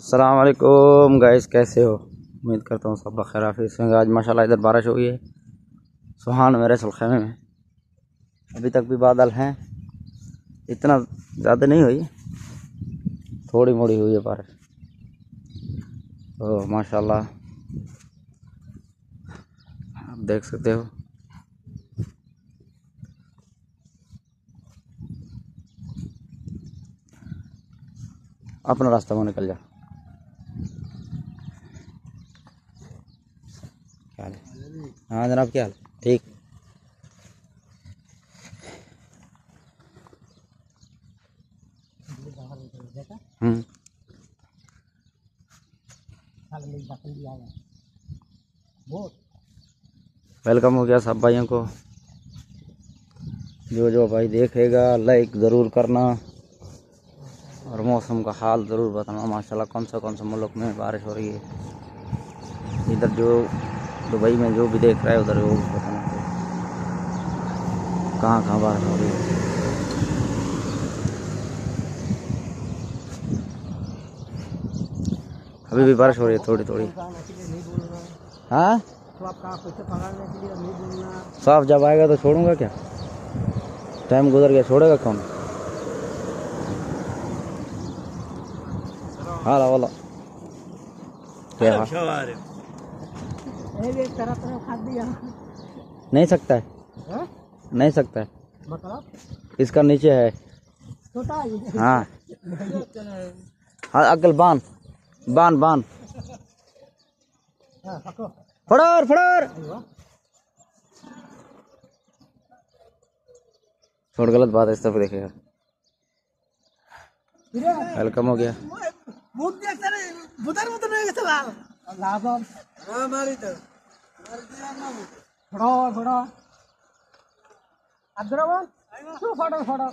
असलकुम गाइस कैसे हो? उम्मीद करता हूँ सब खैर हाफिज़ आज माशाल्लाह इधर बारिश हुई है। सुहान मेरे सलखेमे में। अभी तक भी बादल हैं। इतना ज़्यादा नहीं हुई। थोड़ी मोड़ी हुई है बारिश। तो माशाल्लाह, आप देख सकते हो। अपना रास्ता में निकल जा। हाल? है हाँ जनाब, क्या हाल? ठीक। हम्म। वेलकम हो गया सब भाइयों को। जो जो भाई देखेगा लाइक ज़रूर करना। और मौसम का हाल ज़रूर बताना। माशाल्लाह, कौन सा कौन सा मुल्क में बारिश हो रही है। इधर जो दुबई में जो भी देख रहा है उधर वो बताना कहाँ कहाँ बारिश हो रही है। अभी भी बारिश हो रही है थोड़ी थोड़ी। हाँ? तो साफ़ जब आएगा तो छोड़ूँगा क्या? टाइम गुजर गया, छोड़ेगा कौन? हाला वाला क्या? तरह तरह खा दिया। नहीं सकता है। हाँ? नहीं सकता है। मतलब इसका नीचे है। छोटा हाँ हाँ। अकल बाँध। बाँध बाँध। हाँ, फड़ोर फड़ोर। छोड़ गलत बात है इस तरफ़ देखेगा। वेलकम हो गया। बुधर बुधर नहीं गए लाल लाभम हाँ तो। થોડો થોડો આગ્રહ શું ફોટો ફોટો?